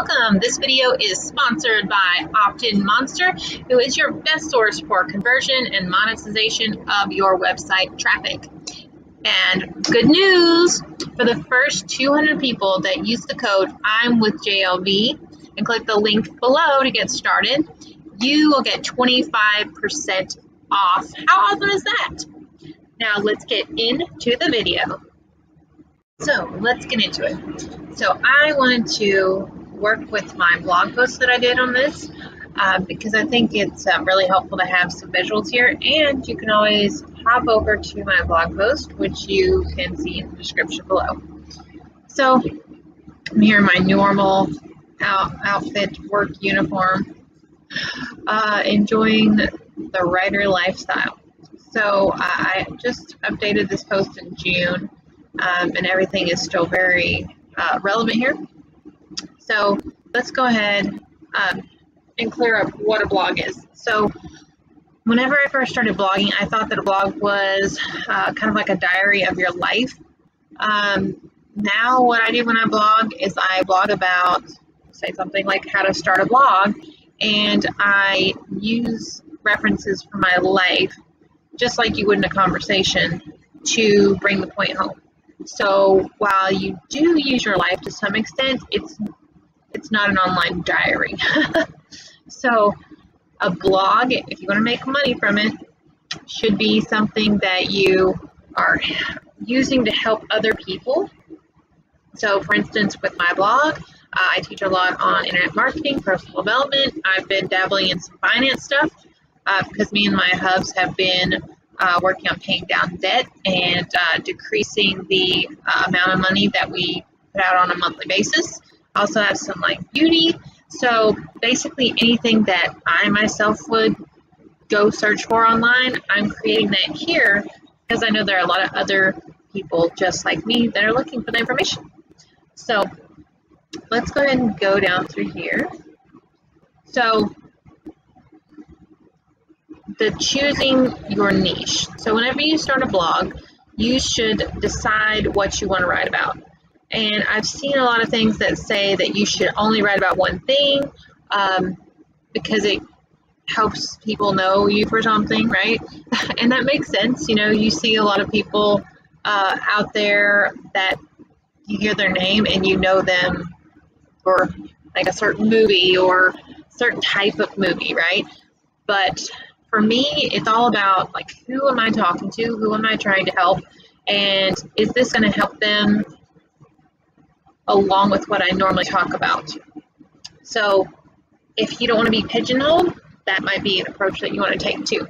welcome. This video is sponsored by Opt-in Monster, who is your best source for conversion and monetization of your website traffic. And good news, for the first 200 people that use the code I'm with JLV and click the link below to get started, you will get 25% off. How awesome is that? Now let's get into the video. So let's get into it. So I wanted to work with my blog post that I did on this uh, because I think it's um, really helpful to have some visuals here. And you can always hop over to my blog post, which you can see in the description below. So I'm here in my normal out, outfit, work uniform, uh, enjoying the writer lifestyle. So I just updated this post in June, um, and everything is still very uh, relevant here. So let's go ahead um, and clear up what a blog is. So whenever I first started blogging, I thought that a blog was uh, kind of like a diary of your life. Um, now what I do when I blog is I blog about, say something like how to start a blog, and I use references from my life, just like you would in a conversation, to bring the point home. So while you do use your life to some extent, it's it's not an online diary. so a blog, if you want to make money from it, should be something that you are using to help other people. So for instance, with my blog, uh, I teach a lot on internet marketing, personal development. I've been dabbling in some finance stuff uh, because me and my hubs have been uh, working on paying down debt and uh, decreasing the uh, amount of money that we put out on a monthly basis also have some like beauty. So basically anything that I myself would go search for online, I'm creating that here because I know there are a lot of other people just like me that are looking for the information. So let's go ahead and go down through here. So the choosing your niche. So whenever you start a blog, you should decide what you want to write about. And I've seen a lot of things that say that you should only write about one thing um, because it helps people know you for something, right? and that makes sense. You know, you see a lot of people uh, out there that you hear their name and you know them for like a certain movie or certain type of movie, right? But for me, it's all about like who am I talking to? Who am I trying to help? And is this going to help them along with what I normally talk about. So if you don't want to be pigeonholed, that might be an approach that you want to take too.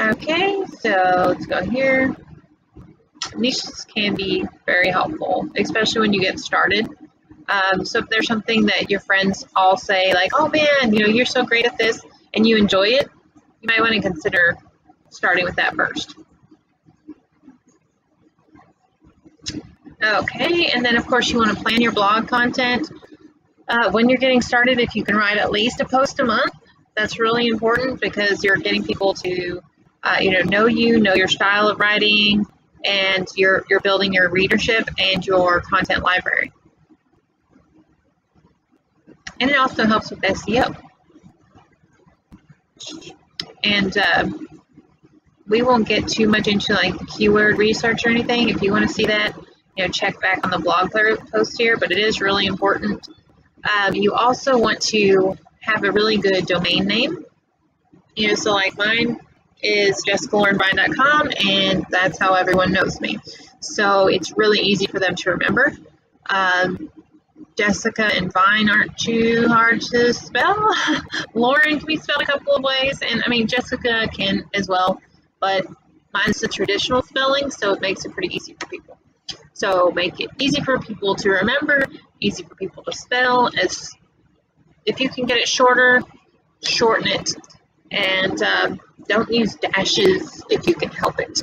Okay, so let's go here. Niches can be very helpful, especially when you get started. Um, so if there's something that your friends all say, like, oh man, you know, you're so great at this, and you enjoy it, you might want to consider starting with that first. Okay, and then of course you want to plan your blog content. Uh, when you're getting started, if you can write at least a post a month, that's really important because you're getting people to, uh, you know, know you, know your style of writing, and you're you're building your readership and your content library. And it also helps with SEO. And uh, we won't get too much into like keyword research or anything. If you want to see that, you know, check back on the blog post here, but it is really important. Um, you also want to have a really good domain name. You know, so like mine is jessicalaurenvine.com, and that's how everyone knows me. So it's really easy for them to remember. Um, Jessica and Vine aren't too hard to spell. Lauren can be spelled a couple of ways, and I mean Jessica can as well, but mine's the traditional spelling, so it makes it pretty easy for people. So make it easy for people to remember, easy for people to spell. As if you can get it shorter, shorten it, and uh, don't use dashes if you can help it.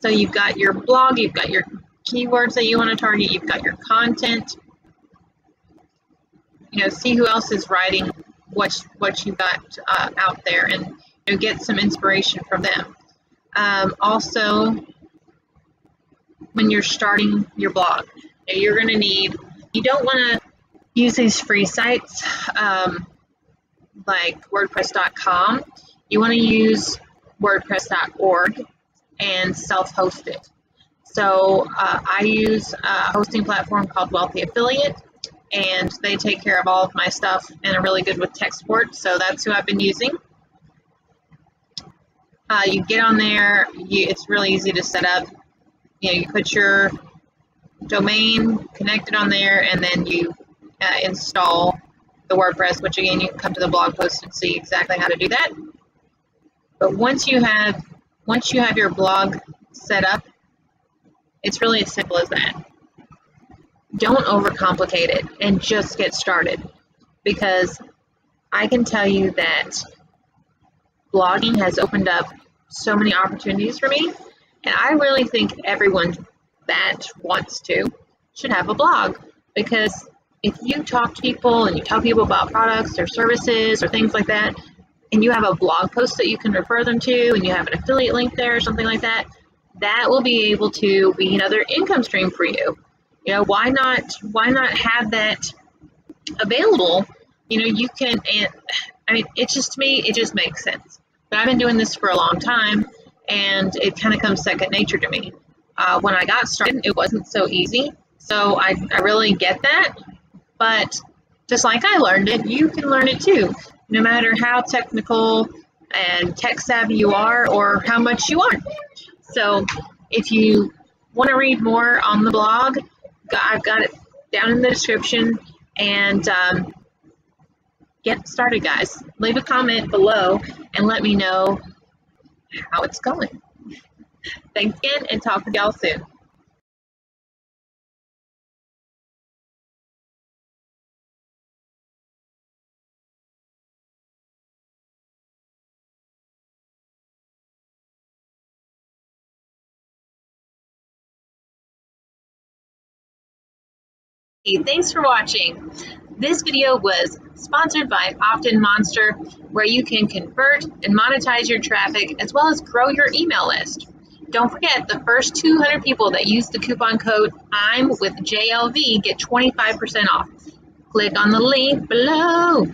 So you've got your blog, you've got your keywords that you want to target, you've got your content. You know, see who else is writing what what you got uh, out there, and you know, get some inspiration from them. Um, also, when you're starting your blog. You're going to need, you don't want to use these free sites um, like WordPress.com. You want to use WordPress.org and self host it. So uh, I use a hosting platform called Wealthy Affiliate, and they take care of all of my stuff and are really good with tech support. So that's who I've been using. Uh, you get on there, you, it's really easy to set up. You know, you put your domain connected on there, and then you uh, install the WordPress, which again, you can come to the blog post and see exactly how to do that. But once you have once you have your blog set up, it's really as simple as that. Don't overcomplicate it and just get started because I can tell you that blogging has opened up so many opportunities for me and I really think everyone that wants to should have a blog because if you talk to people and you tell people about products or services or things like that, and you have a blog post that you can refer them to and you have an affiliate link there or something like that, that will be able to be another income stream for you. You know, why not why not have that available? You know, you can and I mean it's just to me it just makes sense. But I've been doing this for a long time and it kind of comes second nature to me. Uh, when I got started, it wasn't so easy. So I, I really get that. But just like I learned it, you can learn it too no matter how technical and tech savvy you are or how much you aren't. So if you want to read more on the blog, I've got it down in the description and um, get started guys. Leave a comment below and let me know how it's going. Thanks again and talk to y'all soon. Thanks for watching. This video was sponsored by Opt-in Monster, where you can convert and monetize your traffic as well as grow your email list. Don't forget, the first 200 people that use the coupon code I'm with JLV get 25% off. Click on the link below.